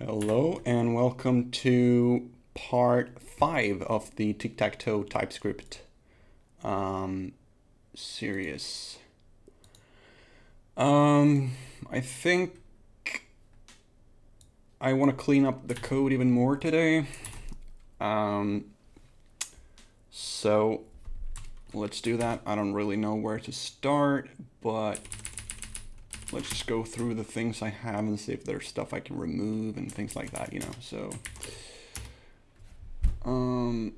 Hello and welcome to part 5 of the tic-tac-toe TypeScript um, series. Um, I think I want to clean up the code even more today. Um, so let's do that. I don't really know where to start, but let's just go through the things I have and see if there's stuff I can remove and things like that, you know, so. Um,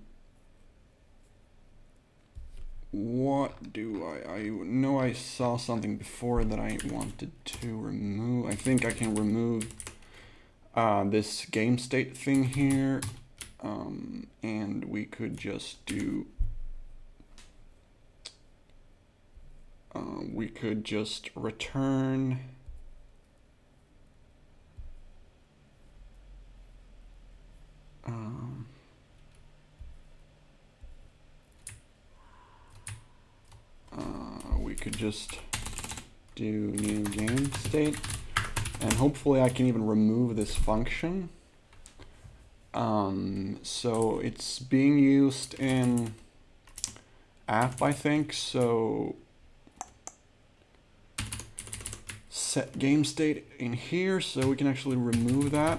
what do I, I know I saw something before that I wanted to remove. I think I can remove uh, this game state thing here. Um, and we could just do uh, we could just return. Um, uh, we could just do new game state and hopefully I can even remove this function. Um, so it's being used in app I think so set game state in here so we can actually remove that.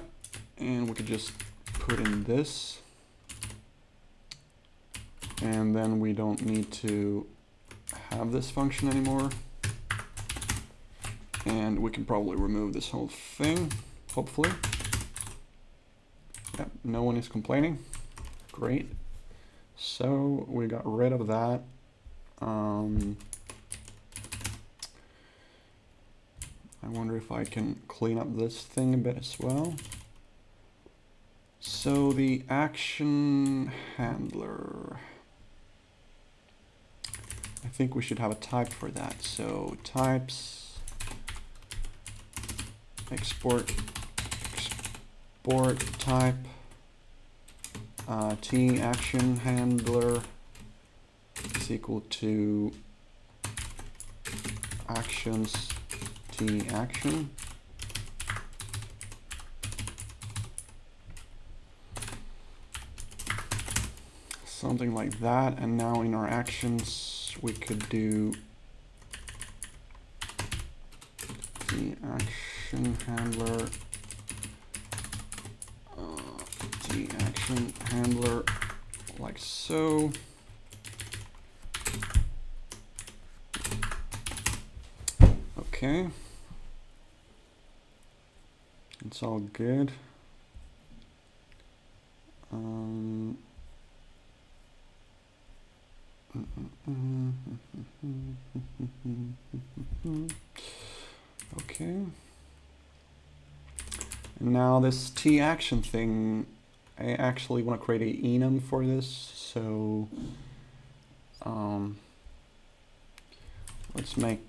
And we could just put in this. And then we don't need to have this function anymore. And we can probably remove this whole thing hopefully. No one is complaining. Great. So we got rid of that. Um, I wonder if I can clean up this thing a bit as well. So the action handler, I think we should have a type for that. So types, export, export type, uh, t action handler is equal to actions t action. Something like that. And now in our actions, we could do the action handler, uh, the action handler like so. Okay. It's all good. Um, okay. And now this T action thing, I actually want to create a enum for this, so um, let's make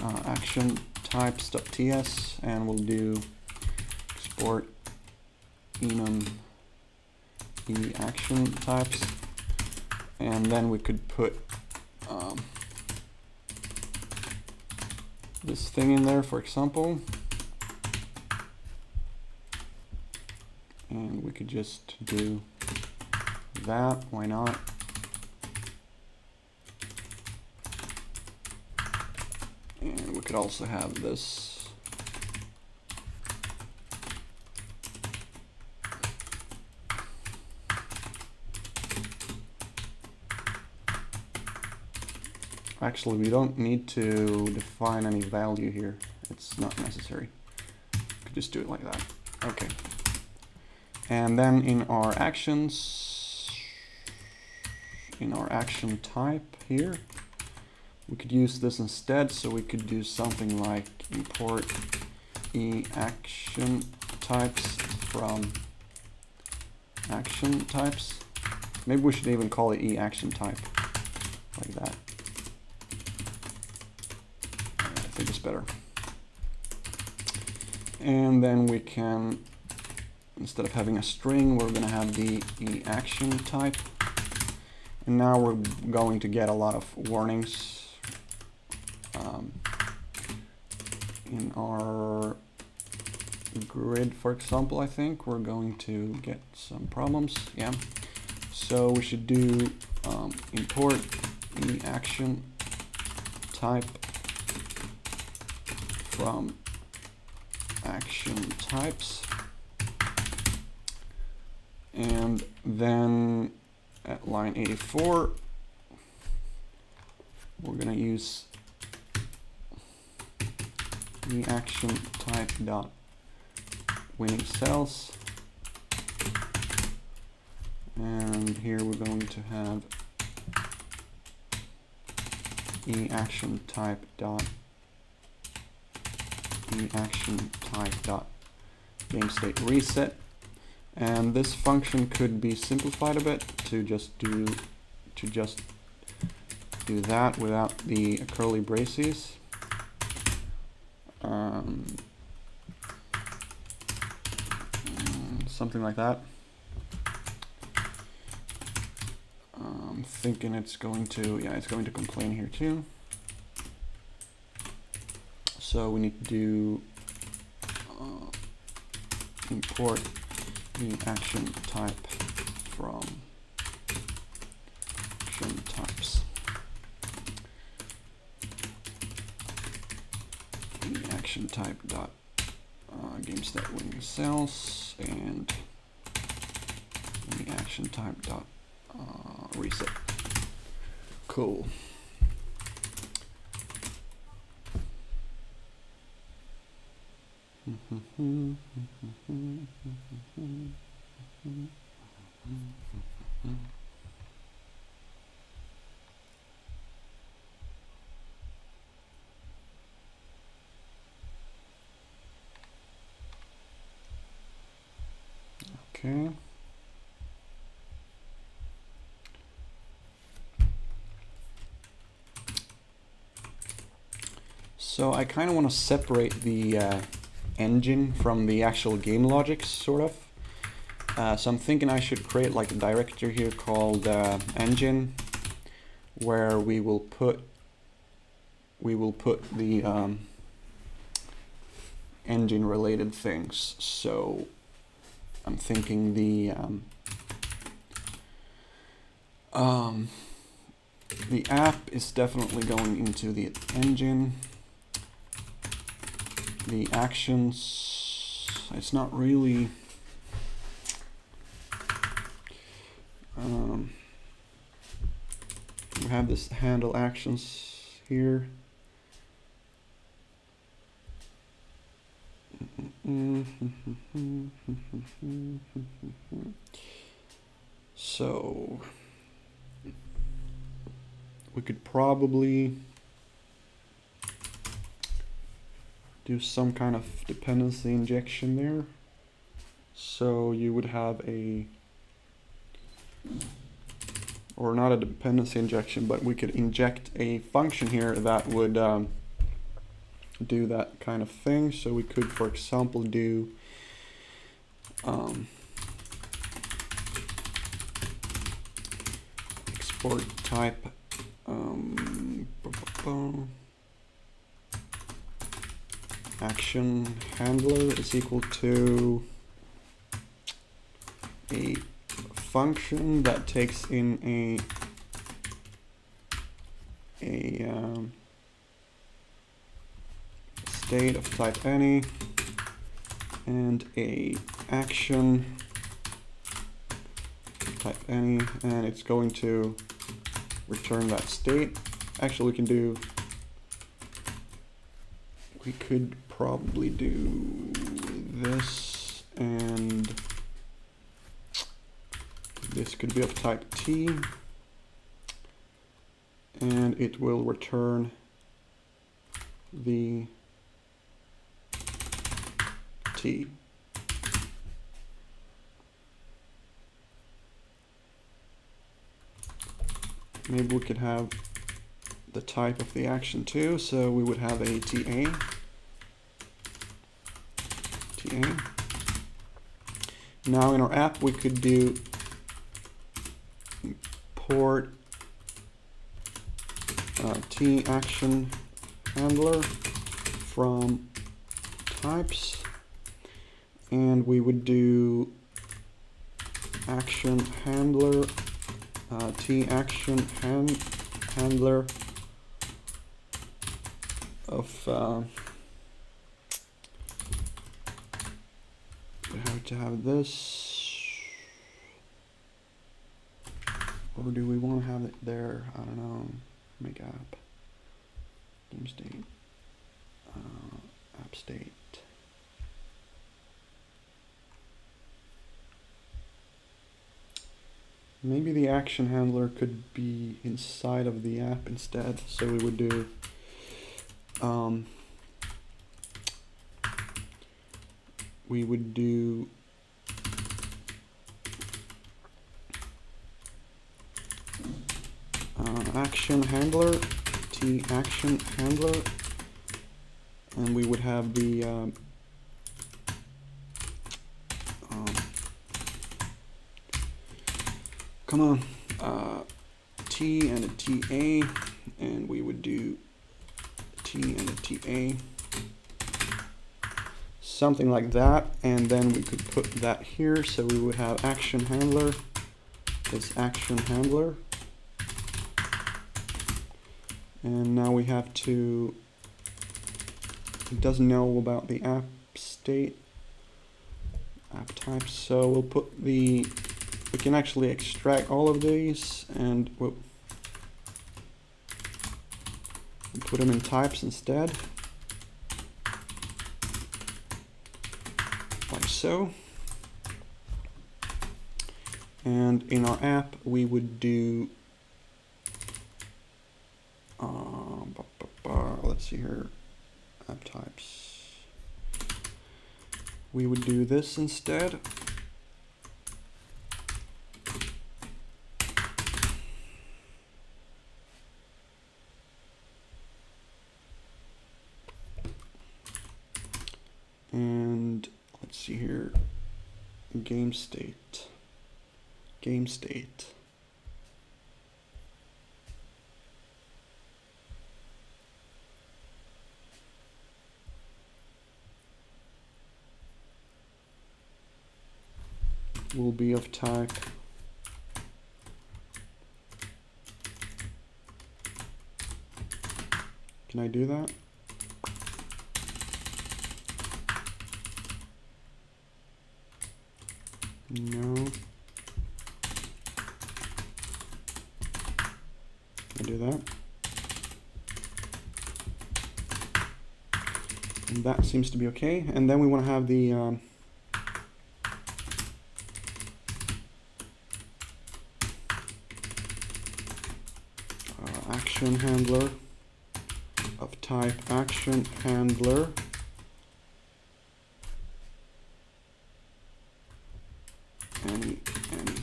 uh, action types.ts and we'll do export enum e action types. And then we could put um, this thing in there for example. And we could just do that why not And we could also have this. Actually, we don't need to define any value here. It's not necessary. We could just do it like that. Okay. And then in our actions, in our action type here, we could use this instead so we could do something like import e action types from action types. Maybe we should even call it e action type like that. I think it's better. And then we can instead of having a string we're gonna have the e action type. And now we're going to get a lot of warnings um, in our grid, for example, I think we're going to get some problems. Yeah. So we should do um, import the action type from action types. And then at line 84, we're going to use the action type dot winning cells and here we're going to have e action type dot e action type dot game state reset. And this function could be simplified a bit to just do to just do that without the curly braces um, mm, something like that. I'm thinking it's going to, yeah, it's going to complain here too. So we need to do uh, import the action type from action types. action type dot uh, game state winning cells and the action type dot uh, reset. Cool. Okay. So I kind of want to separate the uh, engine from the actual game logic, sort of. Uh, so I'm thinking I should create like a directory here called uh, engine, where we will put we will put the um, engine related things. So I'm thinking the um, um, the app is definitely going into the engine. The actions, it's not really. Um, we have this handle actions here. so we could probably do some kind of dependency injection there. So you would have a, or not a dependency injection, but we could inject a function here that would um, do that kind of thing. So we could, for example, do um, export type um, action handler is equal to a function that takes in a a um, state of type any and a action. Type any and it's going to return that state. Actually we can do we could probably do this and this could be of type T. And it will return the Maybe we could have the type of the action too, so we would have a TA. TA. Now in our app we could do port uh, T action handler from types and we would do action handler uh, t action hand handler of uh, we have to have this. Or do we want to have it there? I don't know. Make app. Game state uh, app state maybe the action handler could be inside of the app instead so we would do um, we would do uh, action handler t action handler and we would have the um, come on. Uh, t and a ta and we would do t and a ta something like that and then we could put that here so we would have action handler. It's action handler. And now we have to it doesn't know about the app state app type so we'll put the we can actually extract all of these and we'll put them in types instead. Like so. And in our app we would do uh, let's see here app types. We would do this instead and let's see here game state. Game state. Will be of type can I do that no. I do that? And that seems to be okay. And then we want to have the um, action handler of type action handler any any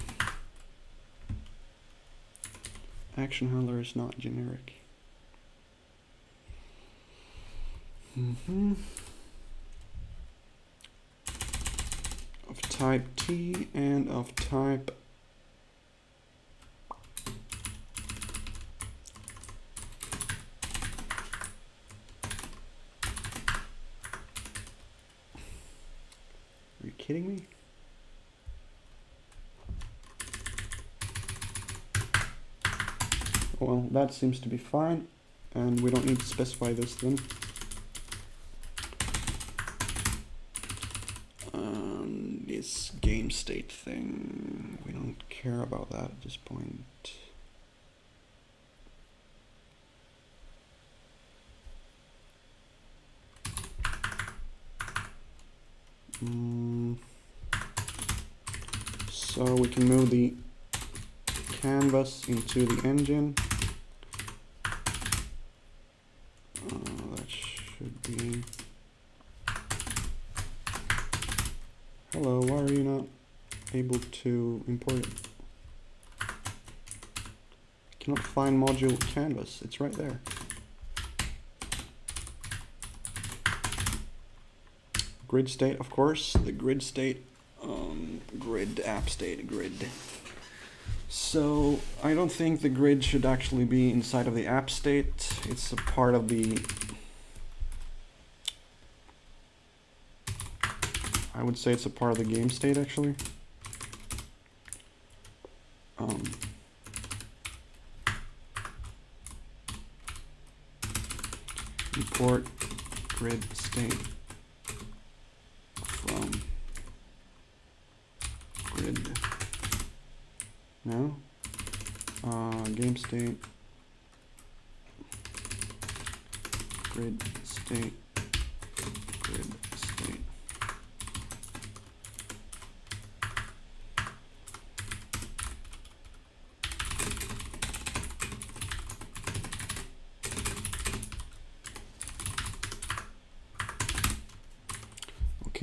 handler is not generic mm -hmm. of type T and of type kidding me? Well, seems to be fine, and we don't need to specify this then. Um, this game state thing, we don't care about that at this point. Mm. So we can move the canvas into the engine. Uh, that Hello, why are you not able to import it? cannot find module canvas, it's right there. grid state, of course, the grid state, um, grid app state, grid. So I don't think the grid should actually be inside of the app state. It's a part of the I would say it's a part of the game state actually. Um, import grid state from grid. No? Uh, game state. Grid state grid state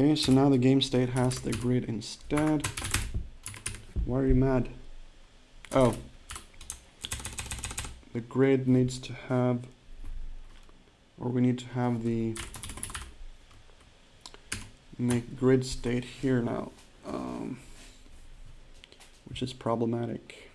Okay, so now the game state has the grid instead. Why are you mad? Oh. The grid needs to have, or we need to have the make grid state here now, um, which is problematic.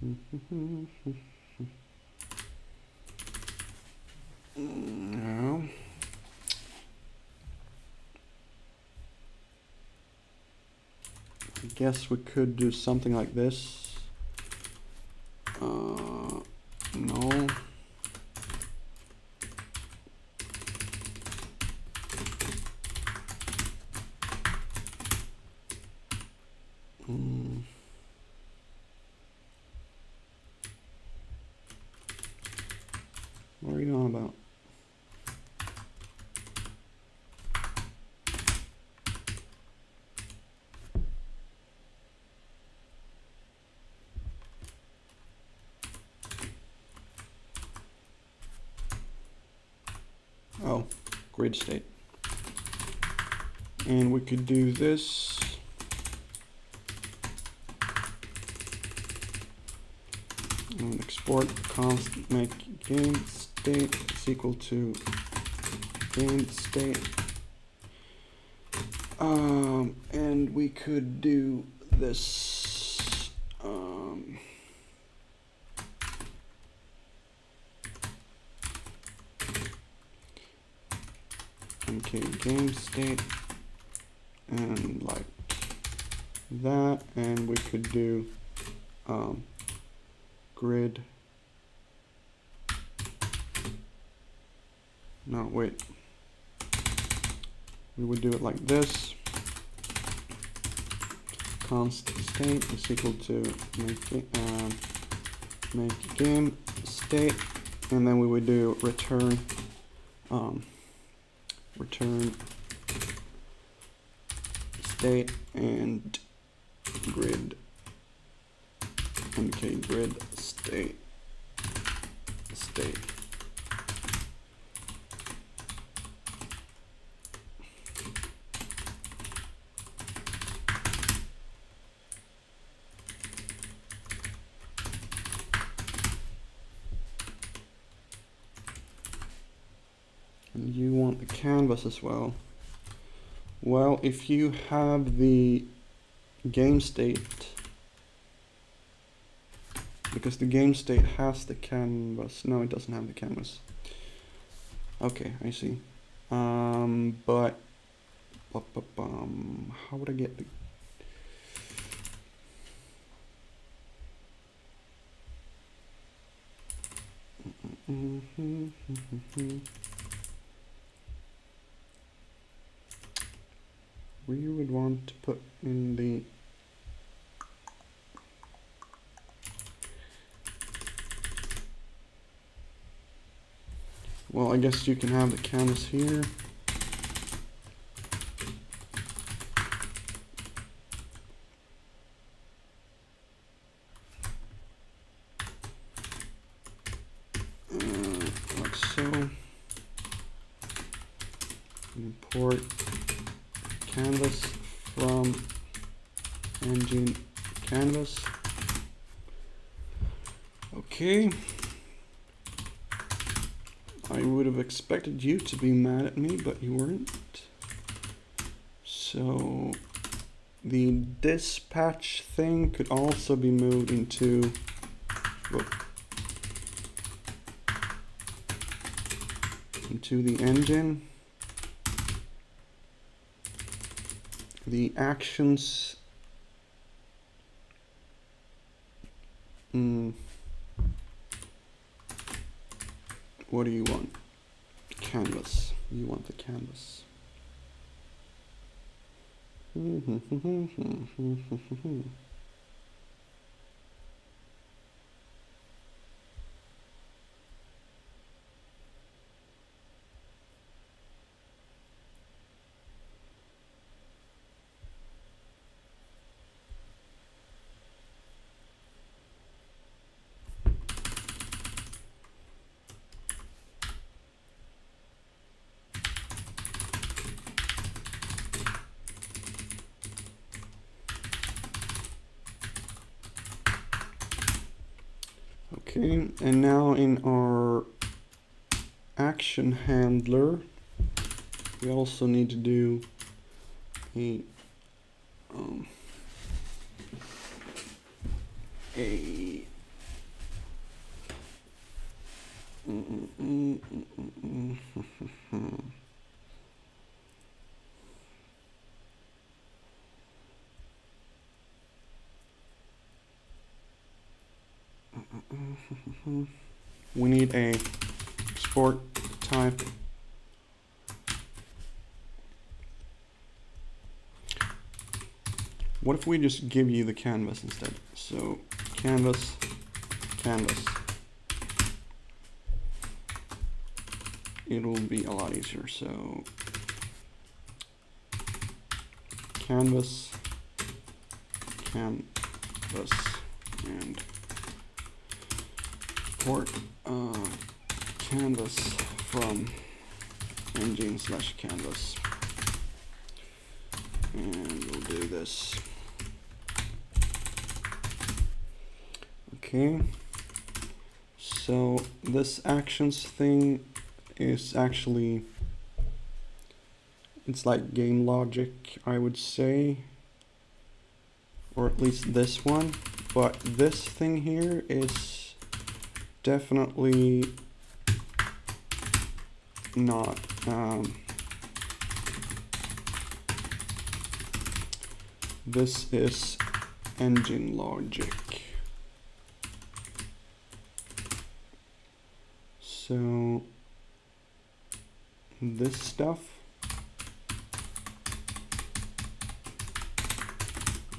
Hmm. No. I guess we could do something like this. Uh, no. Hmm. What are you on about? Oh, grid state. Do this. And export const make game state is equal to game state. Um, and we could do this. Um, okay, game state and like that, and we could do um, grid. No, wait. We would do it this. Const state is equal to make, um, make game state, and then we would do return um, return state and grid okay grid state state and you want the canvas as well well if you have the game state because the game state has the canvas. No, it doesn't have the canvas. Okay, I see. Um, but, but, but um, how would I get the? We would want to put in the Well, I guess you can have the canvas here. Uh, like so. import canvas from engine canvas. Okay. I would have expected you to be mad at me, but you weren't. So the dispatch thing could also be moved into into the engine. The actions mm, what do you want? Canvas. You want the canvas. Okay, and now in our action handler, we also need to do a um, a mm, mm, mm, we need a sport type what we just give you the canvas instead so canvas canvas it'll be a lot easier so canvas canvas and port uh, canvas from engine slash canvas. And we'll do this. Okay. So this actions thing is actually it's like game logic, I would say. Or at least this one. But this thing here is definitely not um, this is engine logic so this stuff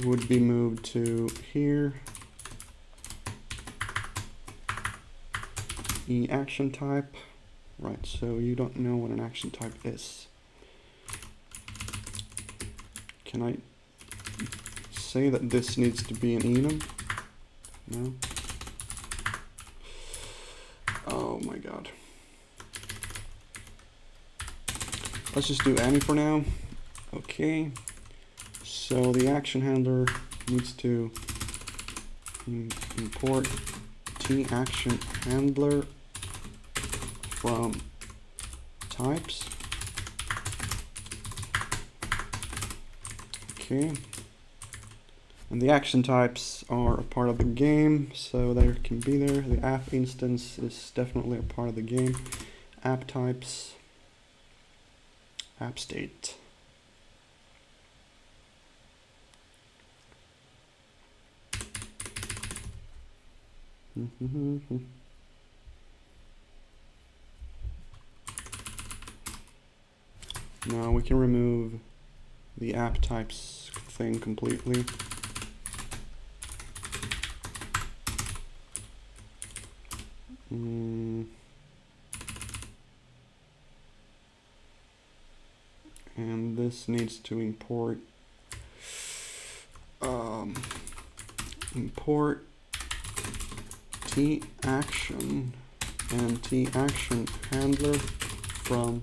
would be moved to here E action type. Right, so you don't know what an action type is. Can I say that this needs to be an enum? No? Oh my god. Let's just do any for now. Okay. So the action handler needs to import t action handler from types. Okay. And the action types are a part of the game, so they can be there. The app instance is definitely a part of the game. App types, app state. Now we can remove the app types thing completely. Mm. And this needs to import um, import t action and t action handler from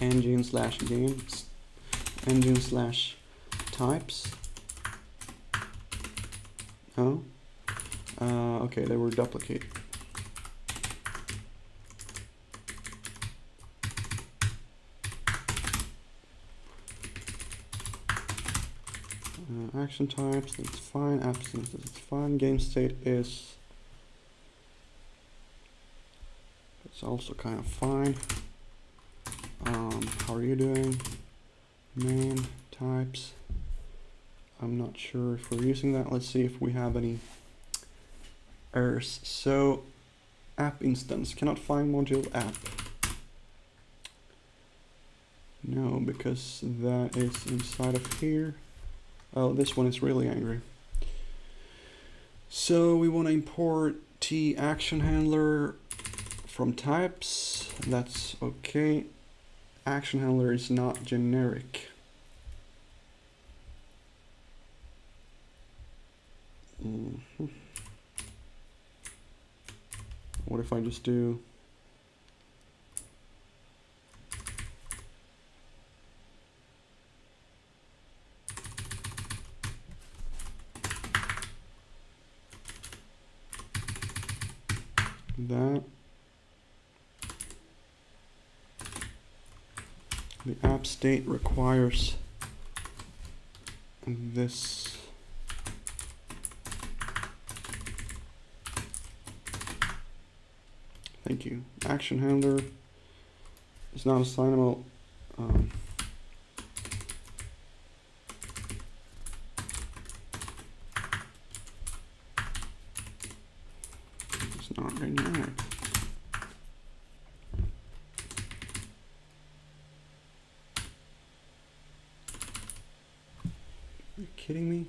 engine slash games engine slash types. Oh. Uh, okay they were duplicate uh, action types that's fine. Absence that's fine. Game state is it's also kind of fine. Um, how are you doing? Main types. I'm not sure if we're using that. Let's see if we have any errors. So app instance. Cannot find module app. No because that is inside of here oh this one is really angry so we want to import t action handler from types that's okay action handler is not generic. Mm -hmm. What if I just do that. The app state requires this. Thank you. Action handler is not assignable um, it's not generic kidding me?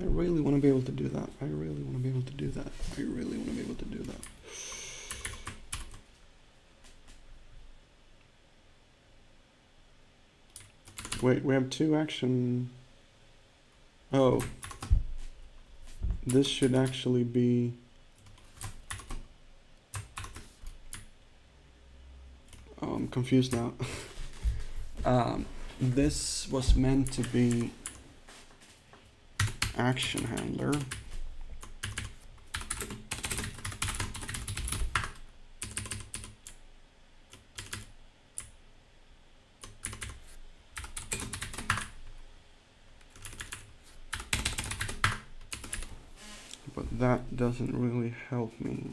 I really want to be able to do that. I really want to be able to do that. I really want to be able to do that. Wait, we have two action. Oh. This should actually be. Oh, I'm confused now. um, this was meant to be action handler. But that doesn't really help me.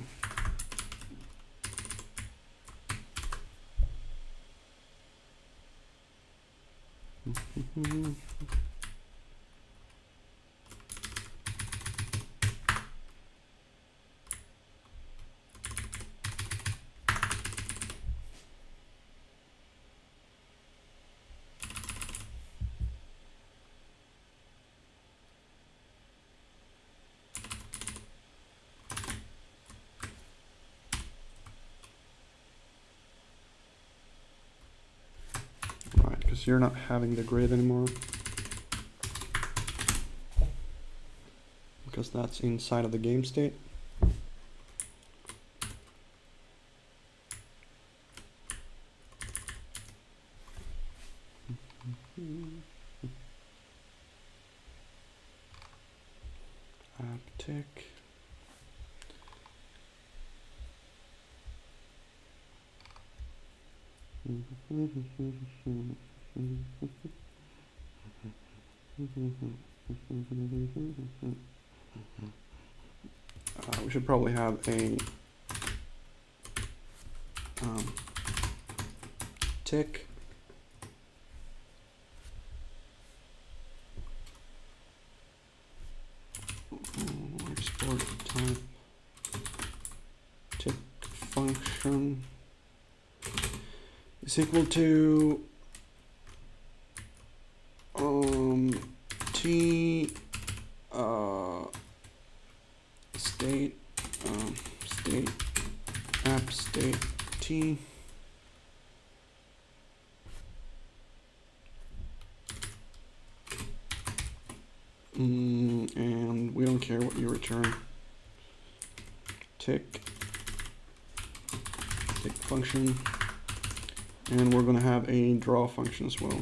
because you're not having the grid anymore. Because that's inside of the game state. Aptic. Mm-hmm. Uh, we should probably have a um, tick. Export type tick function is equal to um, t uh, state um, state app state t mm, and we don't care what you return tick. Tick function. And we're going to have a draw function as well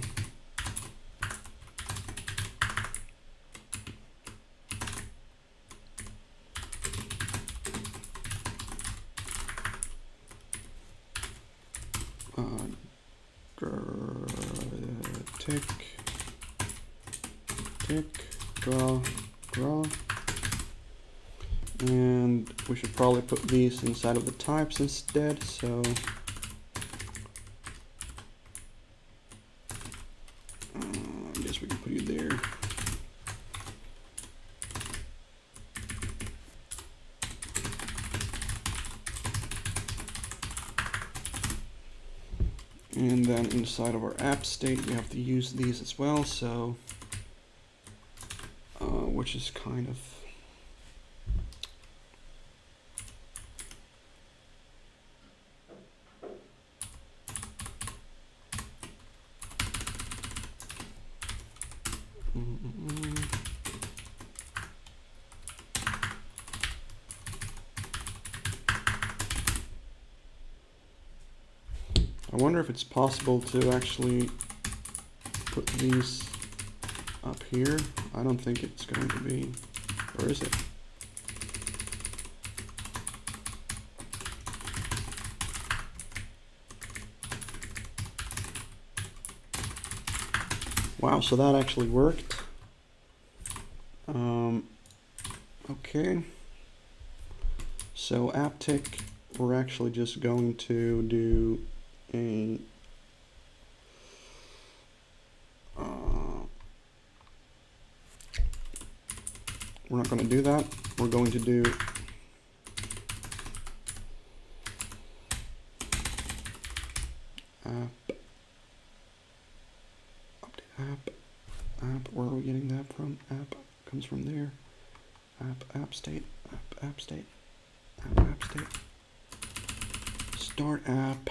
tick, tick, draw, draw. And we should probably put these inside of the types instead, so uh, I guess we can put you there. And then inside of our app state, we have to use these as well. So, uh, which is kind of I wonder if it's possible to actually put these up here. I don't think it's going to be, or is it? Wow, so that actually worked. Um, okay. So AppTick, we're actually just going to do a uh, we're not going to do that. We're going to do app update app app. Where are we getting that from? App comes from there. App app state app app state app app state start app.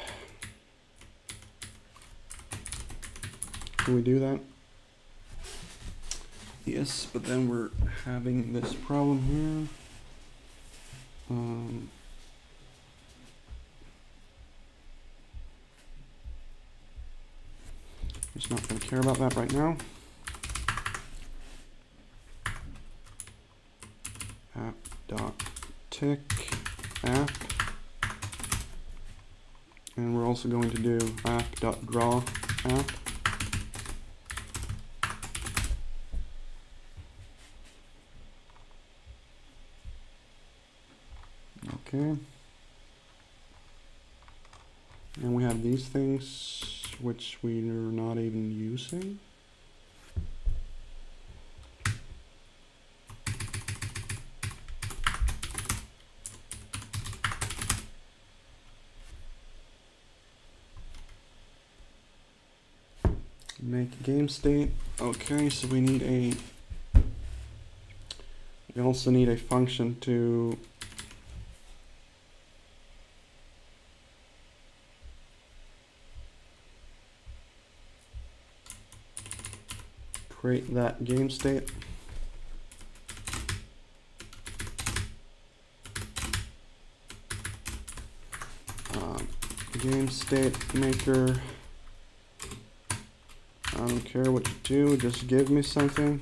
Can we do that? Yes, but then we're having this problem here. Um, just not going to care about that right now. App dot tick app, and we're also going to do app dot draw app. Okay. And we have these things which we are not even using. Make game state. Okay, so we need a we also need a function to create that game state. Um, game state maker. I don't care what you do, just give me something.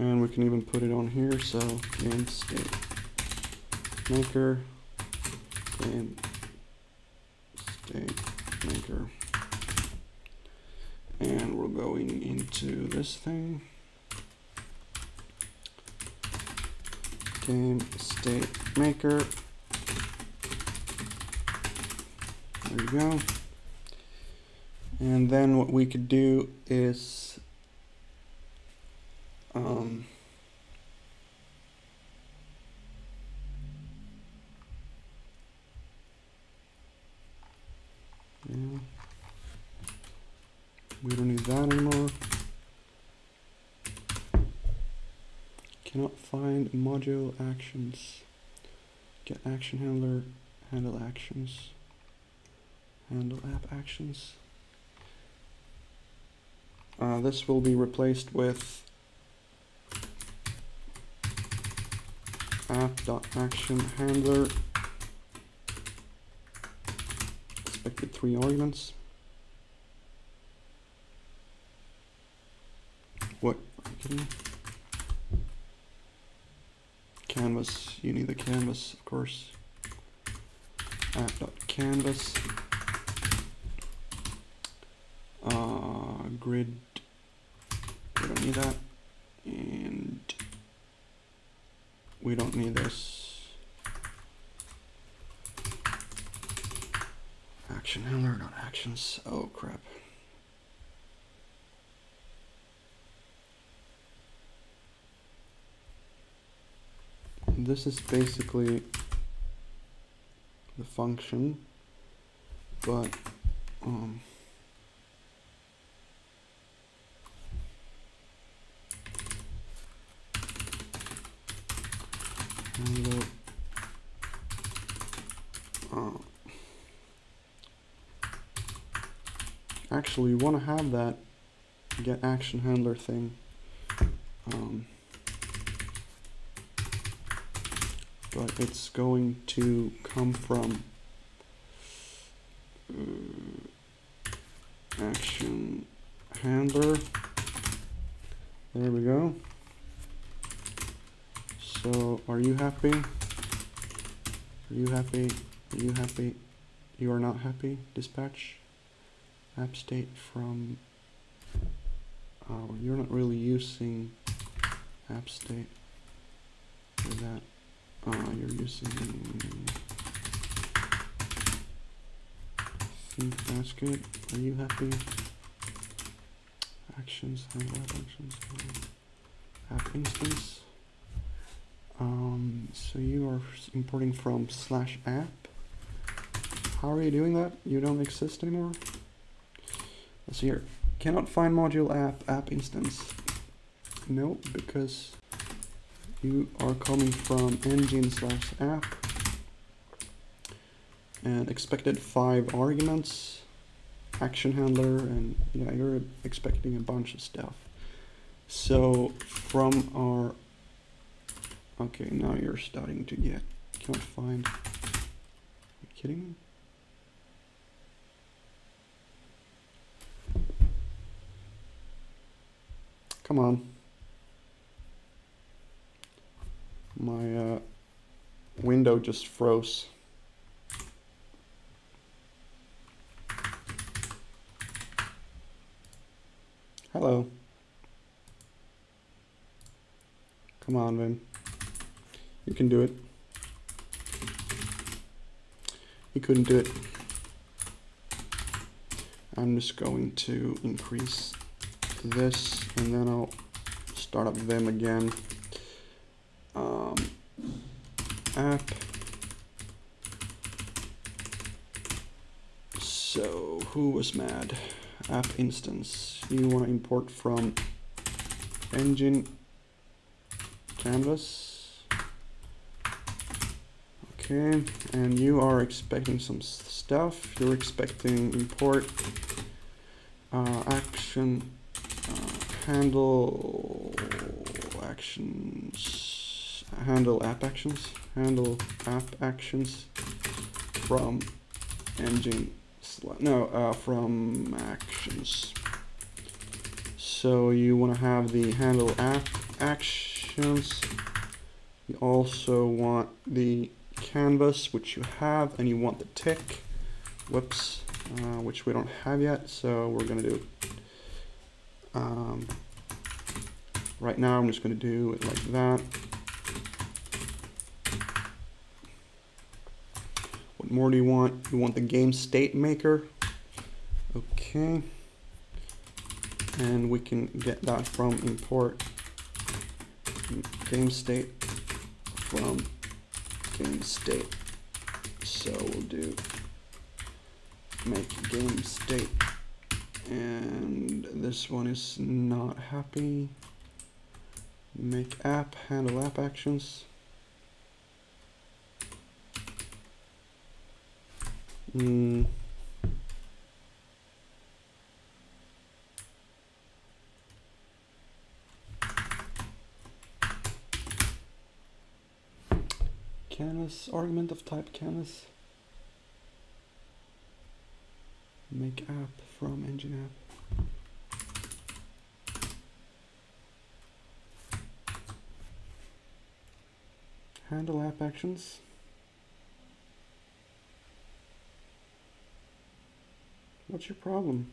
And we can even put it on here, so game state maker, game state maker. And we're going into this thing. Game state maker. There you go. And then what we could do is um, We don't need that anymore. Cannot find module actions. Get action handler, handle actions, handle app actions. Uh, this will be replaced with app.action handler expected three arguments. What? Canvas, you need the canvas, of course. App.canvas. Uh, grid, we don't need that. And we don't need this. Action handler, not actions. Oh crap. This is basically the function, but um, handler uh, actually, you want to have that get action handler thing. Um, but it's going to come from uh, action handler. There we go. So, are you happy? Are you happy? Are you happy? You are not happy? Dispatch app state from. Oh, you're not really using app state for that. Uh, you're using that's good. Are you happy? Actions, handle actions, app instance. Um, so you are importing from slash app. How are you doing that? You don't exist anymore? Let's see here. Cannot find module app app instance. No, because you are coming from engine slash app. And expected five arguments action handler and yeah you're expecting a bunch of stuff. So from our okay now you're starting to get can't find you kidding me? Come on my uh, window just froze. Hello. Come on, Vim. You can do it. You couldn't do it. I'm just going to increase this and then I'll start up Vim again um, app. So who was mad? App instance. You want to import from engine canvas. Okay, and you are expecting some stuff. You're expecting import uh, action uh, handle actions handle app actions, handle app actions from engine, no, uh, from actions. So you want to have the handle app actions. You also want the canvas, which you have, and you want the tick, whoops, uh, which we don't have yet. So we're going to do um, right now. I'm just going to do it like that. More do you want? You want the game state maker. Okay. And we can get that from import game state from game state. So we'll do make game state and this one is not happy. Make app, handle app actions. Mm. Canvas, argument of type canvas. Make app from engine app. Handle app actions. What's your problem?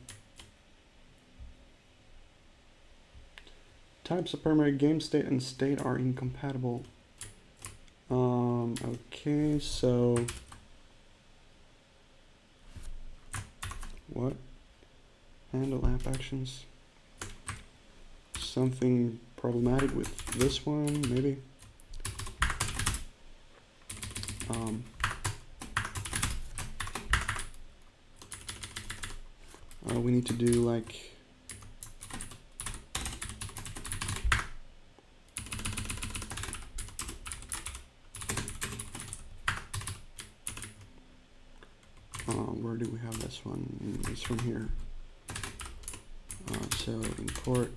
Types of primary game state and state are incompatible. Um, okay, so what? Handle app actions. Something problematic with this one, maybe. Um, we need to do like uh, where do we have this one? This one here. Uh, so import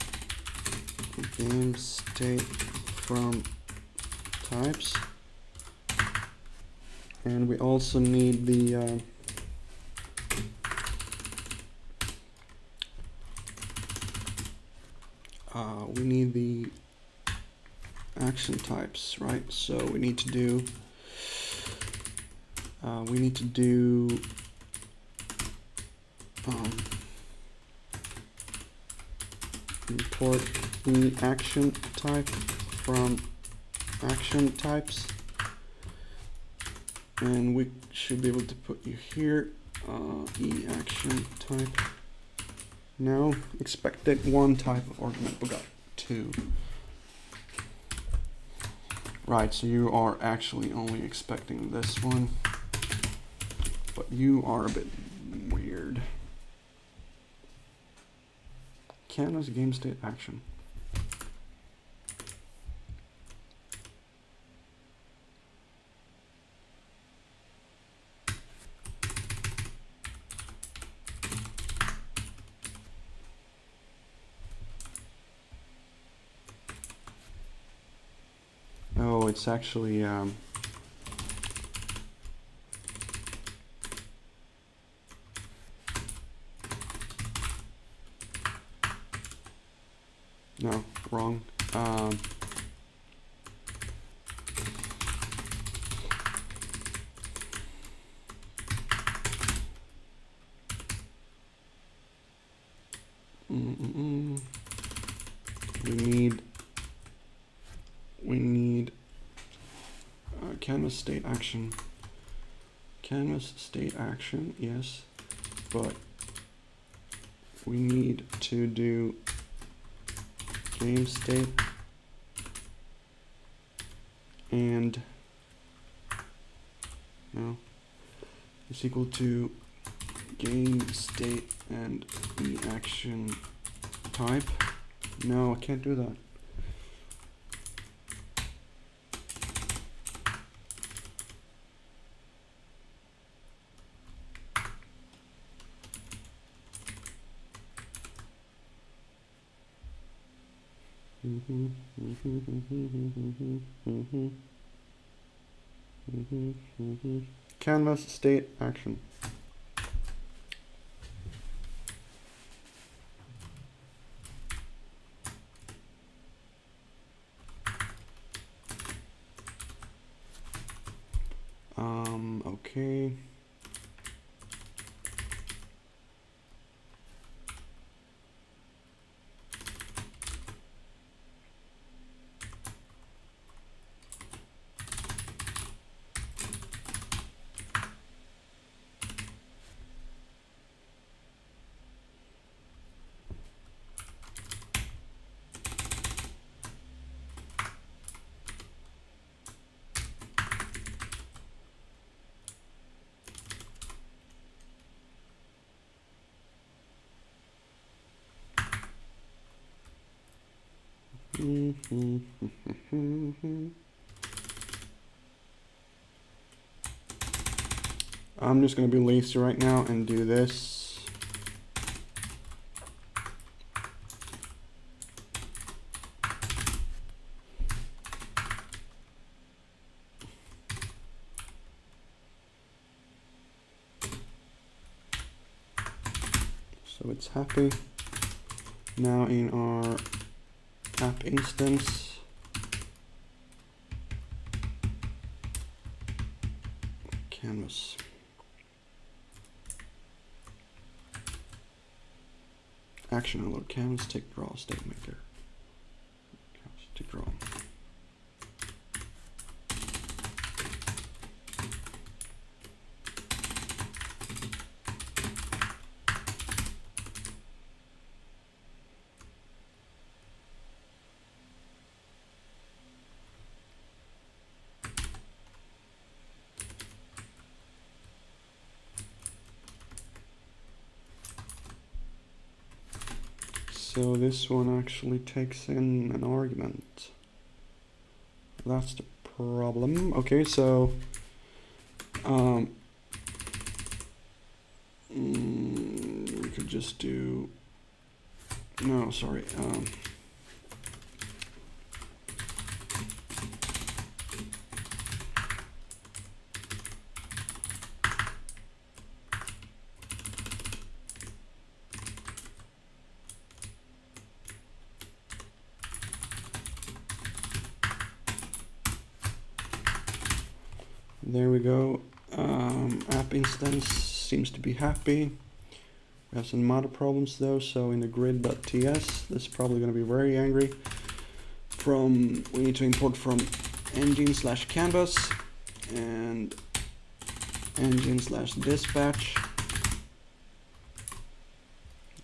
game state from types and we also need the uh, uh, we need the action types right? So we need to do uh, we need to do um, import the action type from action types. And we should be able to put you here uh, e action type. Now expected one type of argument. We got two. Right so you are actually only expecting this one but you are a bit weird. Canvas game state action Oh, it's actually um, no wrong. Um, mm -mm -mm. We need we need uh, canvas state action. Canvas state action, yes, but we need to do game state and no is equal to game state and the action type. No, I can't do that. Canvas state action. Um, okay. I'm just going to be lazy right now and do this. So it's happy. Now in our instance, canvas. Action alert canvas take draw state maker. Tick draw. So this one actually takes in an argument. That's the problem. Okay, so um, mm, we could just do no, sorry. Um, There we go. Um, app instance seems to be happy. We have some model problems though, so in the grid.ts, this is probably going to be very angry. From we need to import from engine slash canvas and engine slash dispatch.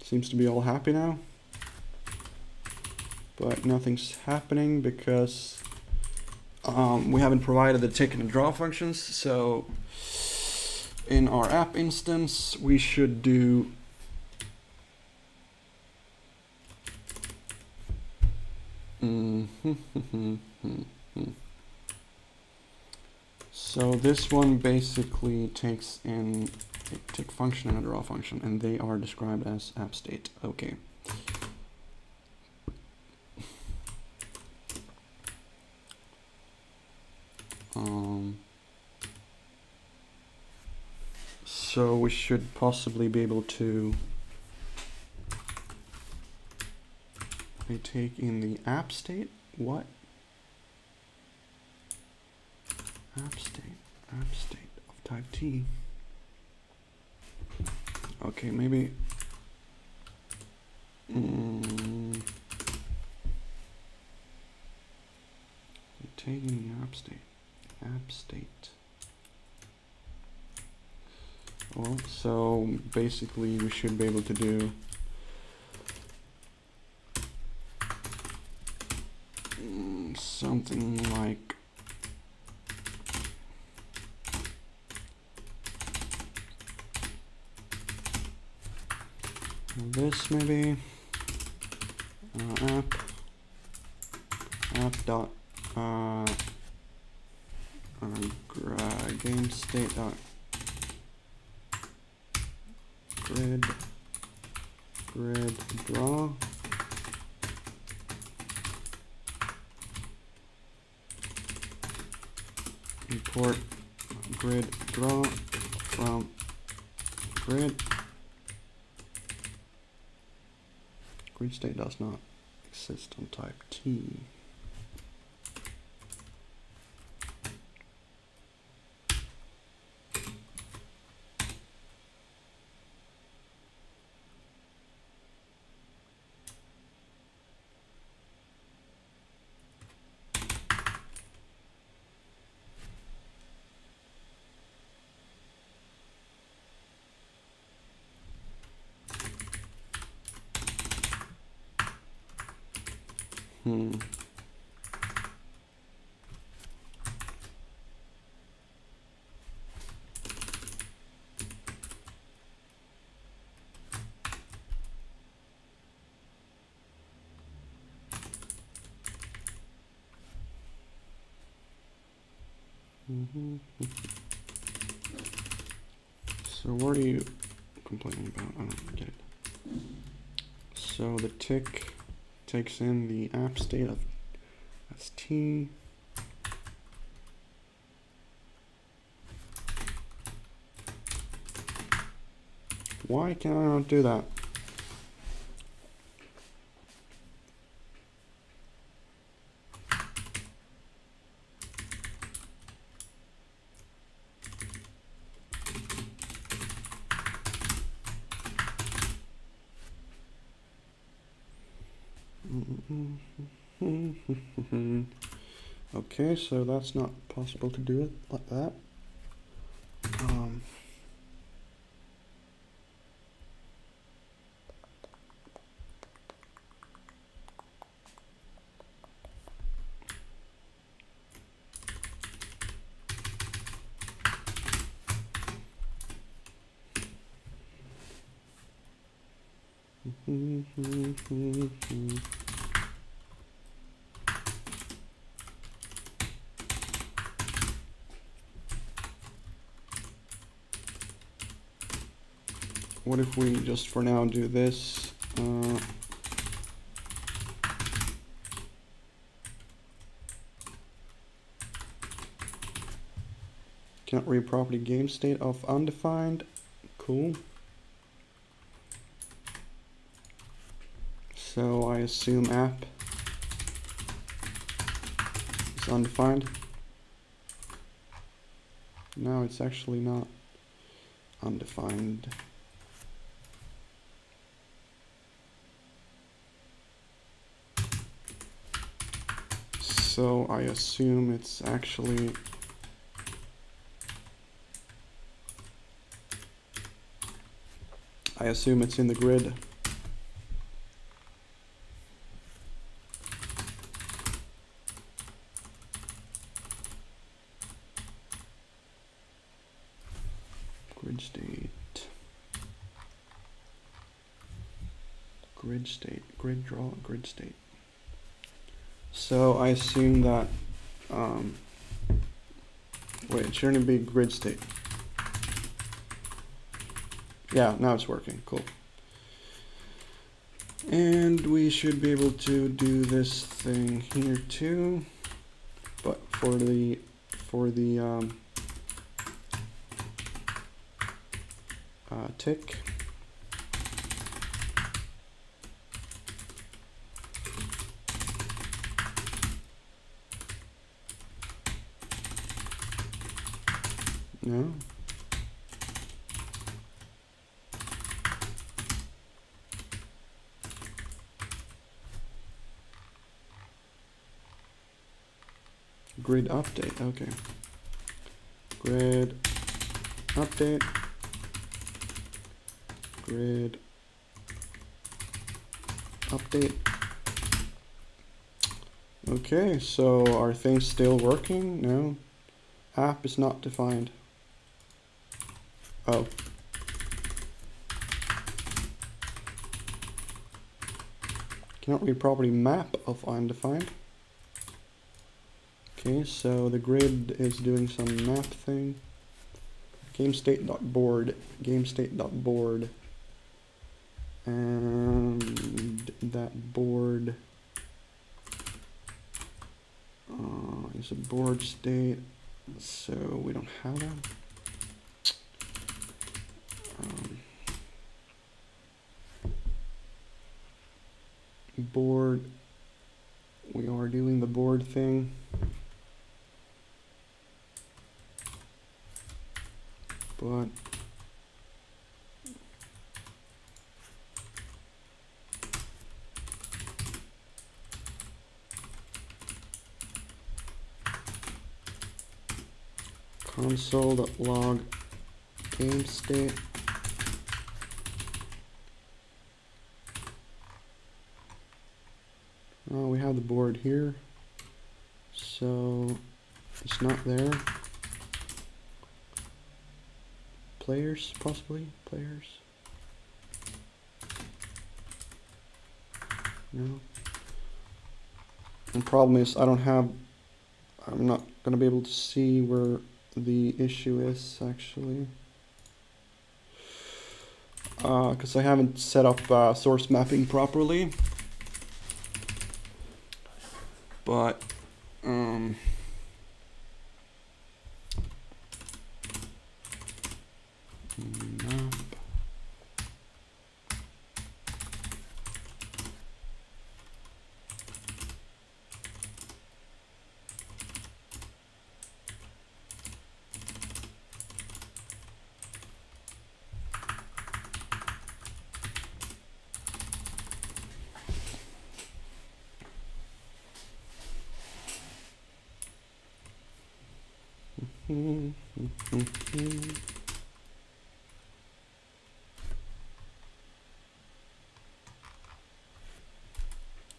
Seems to be all happy now, but nothing's happening because um, we haven't provided the tick and draw functions, so in our app instance, we should do so this one basically takes in a tick function and a draw function, and they are described as app state. Okay. Um, so we should possibly be able to they take in the app state. What? App state, app state of type T. Okay, maybe. Mm, taking the app state app state. Well, so basically we should be able to do something like this maybe. Uh, app. App dot uh, um, game state dot grid grid draw. Import grid draw from grid. Grid state does not exist on type T Hmm. Mhm. So what are you complaining about? I don't get it. So the tick takes in the app state of st. Why can I not do that? okay, so that's not possible to do it like that. Um, what if we just for now do this? Uh, cannot read property game state of undefined. Cool. So I assume app is undefined. No, it's actually not undefined. So I assume it's actually I assume it's in the grid. Grid state. Grid state. Grid draw. Grid state. So I assume that. Um, wait, it shouldn't be grid state. Yeah, now it's working. Cool. And we should be able to do this thing here too. But for the for the um, uh, tick. No. Grid update, okay. Grid update. Grid update. Okay, so are things still working? No. App is not defined. Oh. Cannot read property map of undefined. Okay, so the grid is doing some map thing. GameState.board, GameState.board, and that board uh, is a board state, so we don't have that. Um, board, we are doing the board thing. But console.log game state Oh, we have the board here. So it's not there. Players, possibly? Players? No. The problem is I don't have I'm not gonna be able to see where the issue is actually. Because uh, I haven't set up uh, source mapping properly. But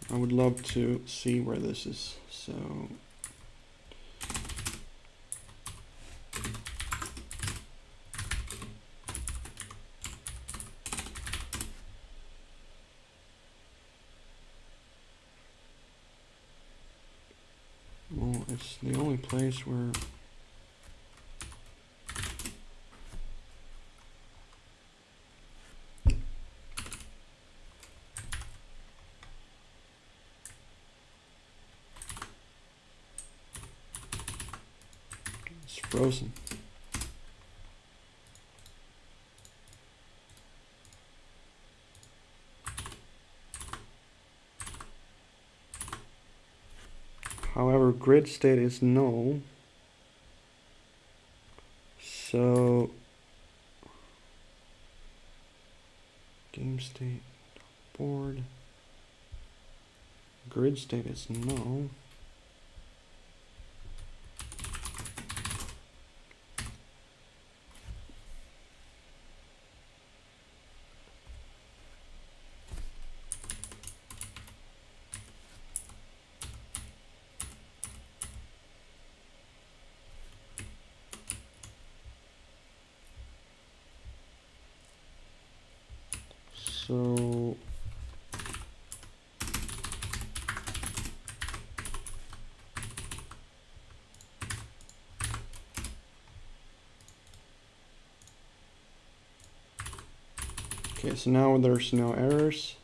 I would love to see where this is. So Well, it's the only place where However, grid state is null. So game state board grid state is null. So Okay, so now there's no errors.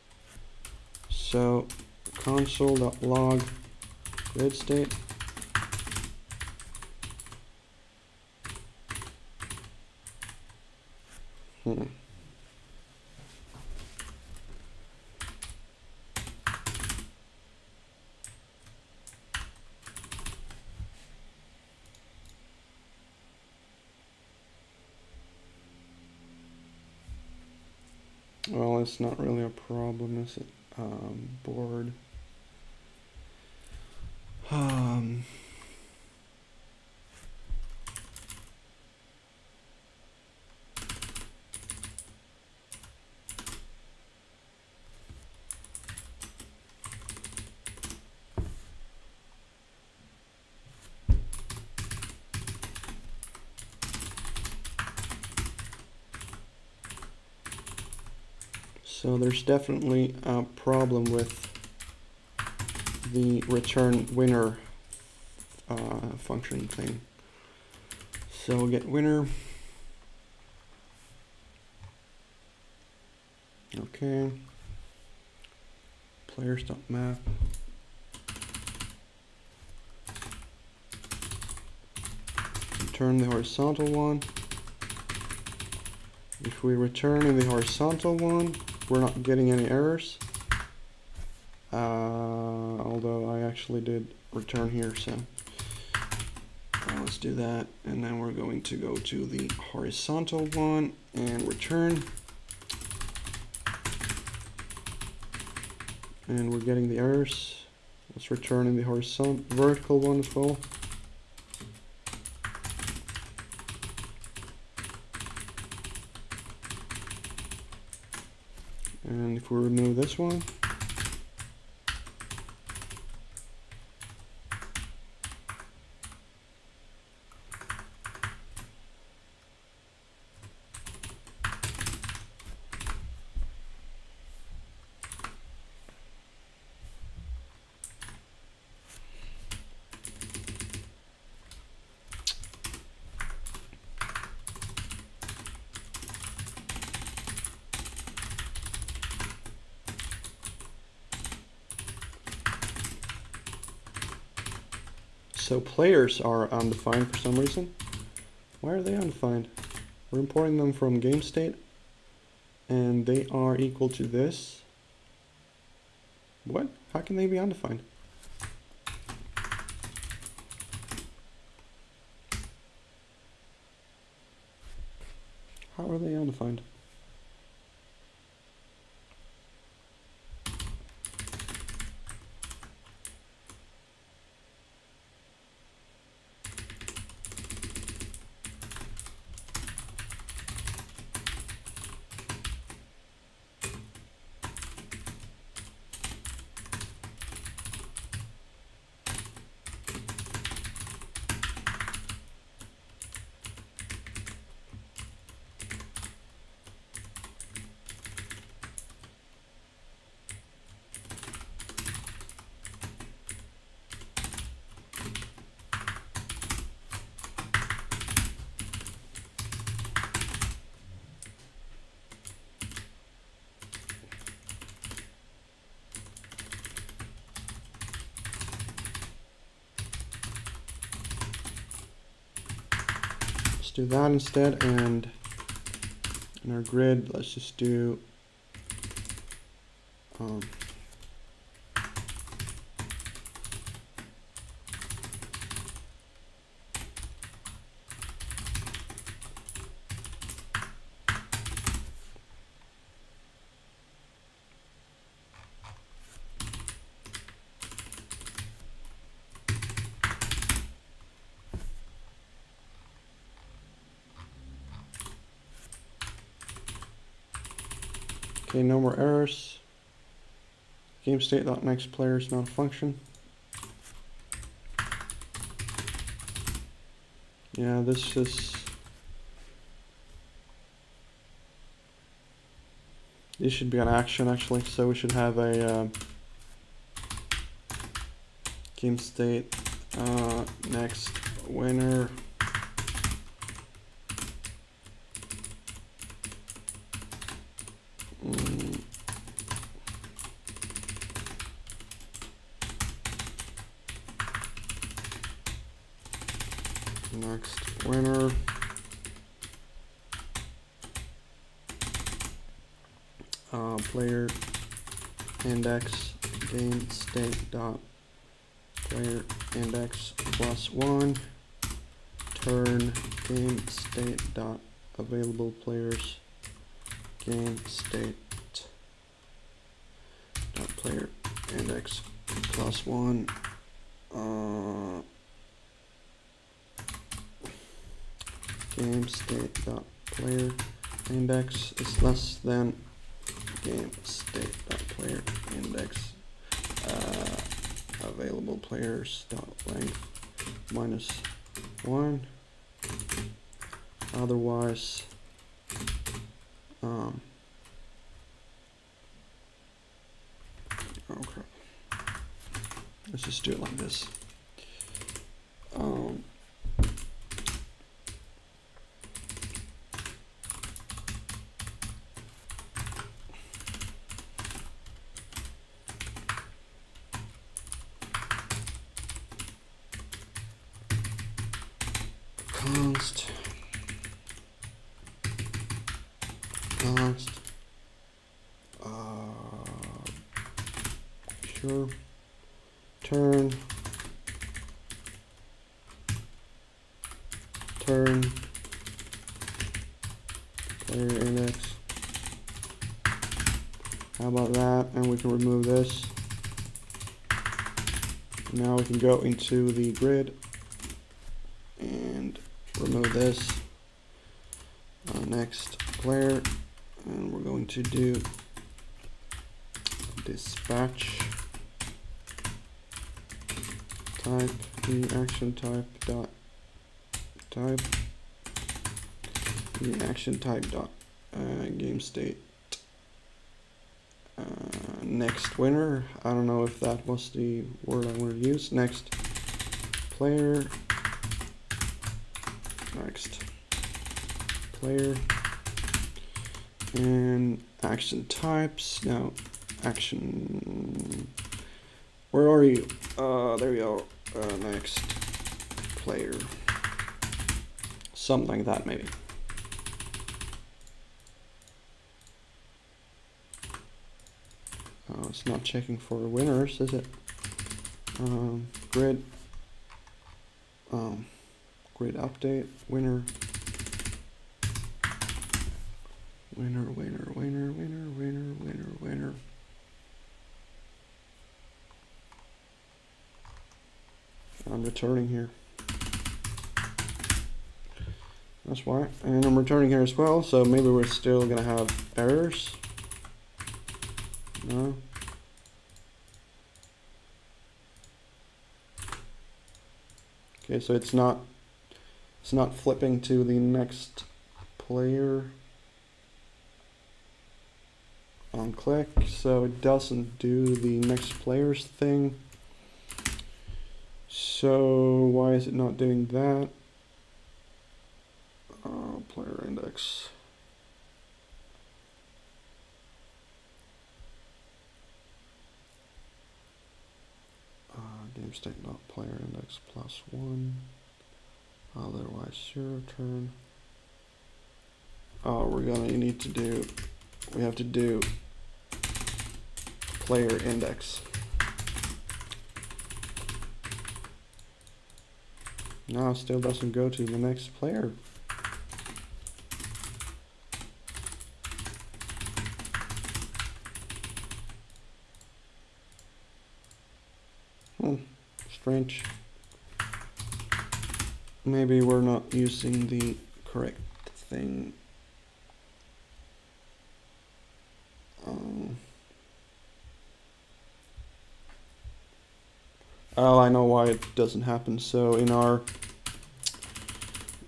So console.log grid state. Hmm. Well, it's not really a problem, is it? Um, board. Um, So there's definitely a problem with the return winner uh, function thing. So get winner. Okay. Players.map. Return the horizontal one. If we return in the horizontal one, we're not getting any errors. Uh, although I actually did return here, so uh, let's do that. And then we're going to go to the horizontal one and return. And we're getting the errors. Let's return in the horizontal vertical one as well. And if we remove this one, players are undefined for some reason. Why are they undefined? We're importing them from game state and they are equal to this. What? How can they be undefined? How are they undefined? Do that instead and in our grid let's just do um, Okay, no more errors. Game state dot next player is not a function. Yeah, this is this should be an action actually. So we should have a uh, game state uh, next winner next winner uh, player index game state dot player index plus one turn game state dot available players game state dot player index plus one uh, game state dot player index is less than game state dot player index uh, available players dot length minus one. Otherwise um, okay. Let's just do it like this. Um, const const uh, sure turn turn player index how about that and we can remove this now we can go into the grid and remove this. Uh, next player and we're going to do dispatch type the action type dot type the action type dot uh, game state next winner I don't know if that was the word I wanted to use next player next player and action types now action where are you uh there we are uh, next player. Something like that, maybe. It's not checking for winners, is it? Um, grid. Um, grid update, winner. Winner, winner, winner, winner, winner, winner, winner. I'm returning here. That's why. And I'm returning here as well, so maybe we're still gonna have errors. No. Okay, so it's not it's not flipping to the next player on click, so it doesn't do the next players thing. So why is it not doing that? Uh, player index. Uh, game state not player index plus one. Otherwise zero turn. Oh, we're gonna need to do, we have to do player index. No, still doesn't go to the next player. Hmm, strange. Maybe we're not using the correct thing. Um, oh, I know why it doesn't happen. So in our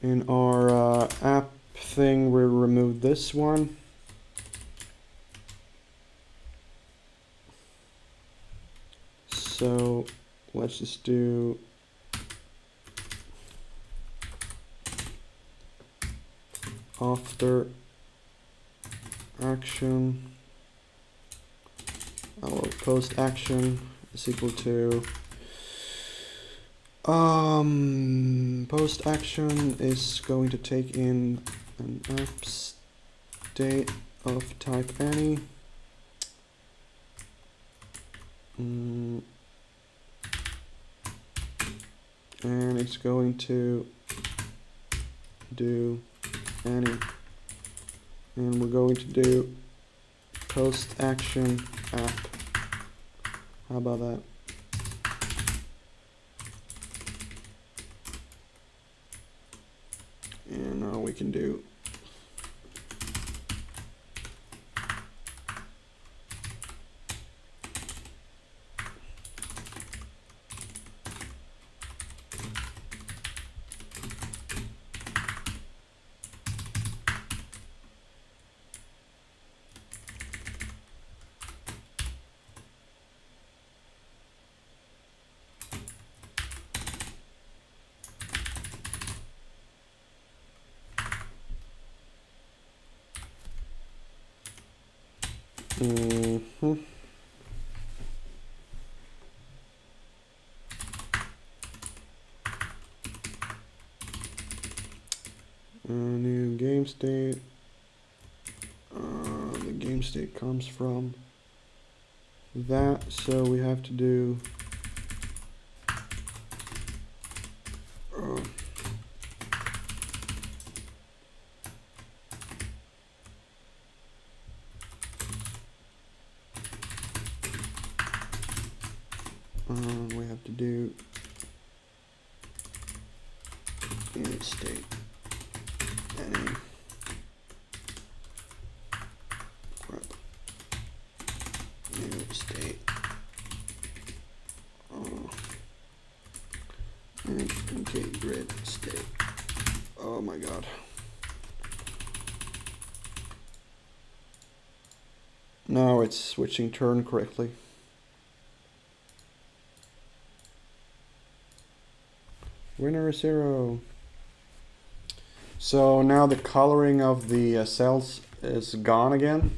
in our uh, app thing, we remove this one. So let's just do after action our post action is equal to um post action is going to take in an app state of type any mm. And it's going to do any. And we're going to do post action app. How about that? And now we can do Mm-hmm. Uh, new game state. Uh, the game state comes from that, so we have to do uh, Um, we have to do init state any crap init state oh and okay grid state oh my god now it's switching turn correctly Winner zero. So now the coloring of the uh, cells is gone again,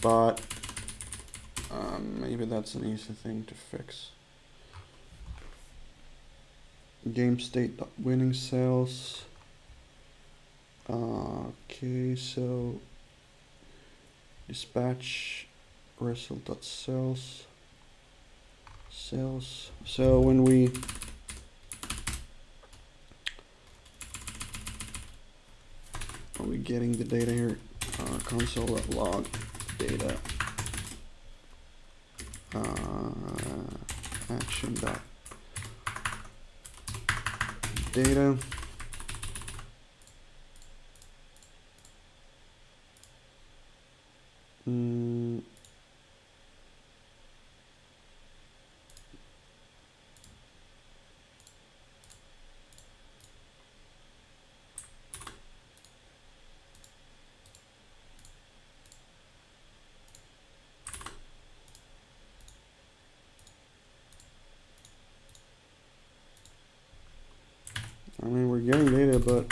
but um, maybe that's an easy thing to fix. game state winning cells. Uh, okay, so dispatch result dot cells cells. So when we are we getting the data here? Uh, console log data uh, action dot data mm. I mean, we're getting data, but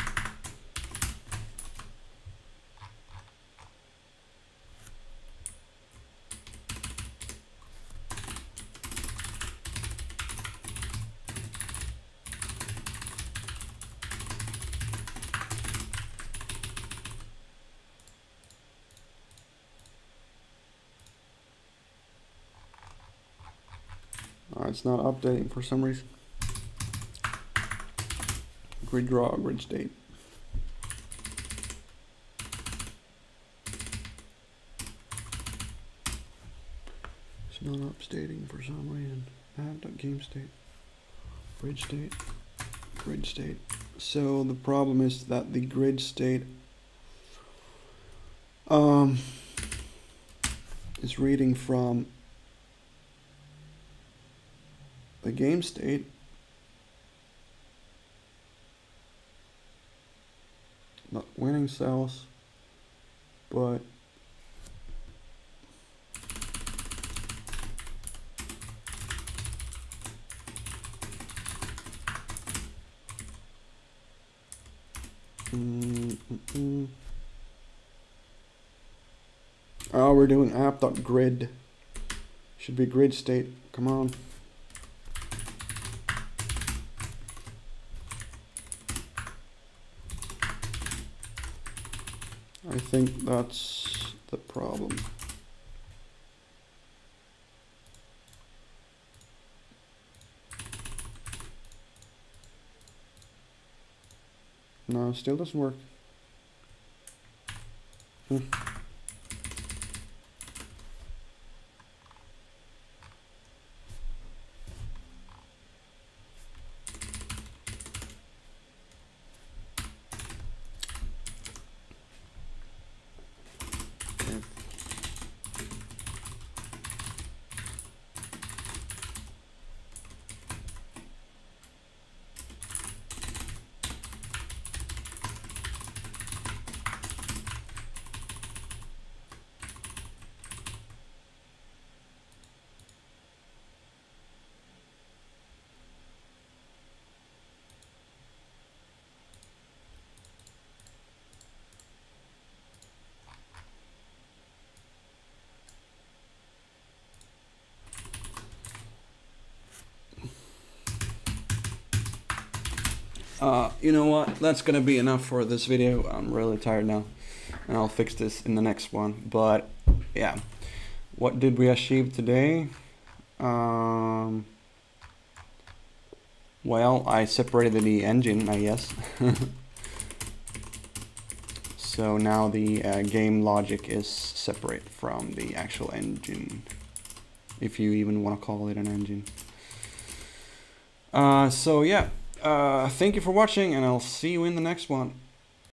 uh, it's not updating for some reason. Grid draw, grid state. It's not updating for some reason. Add game state, grid state, grid state. So the problem is that the grid state um, is reading from the game state not winning cells, but mm, mm, mm. Oh, we're doing app.grid. Should be grid state. Come on. I think that's the problem. No, still doesn't work. Hmm. Uh, you know what? That's gonna be enough for this video. I'm really tired now, and I'll fix this in the next one. But yeah, what did we achieve today? Um, well, I separated the engine, I guess. so now the uh, game logic is separate from the actual engine, if you even want to call it an engine. Uh, so yeah. Uh, thank you for watching, and I'll see you in the next one.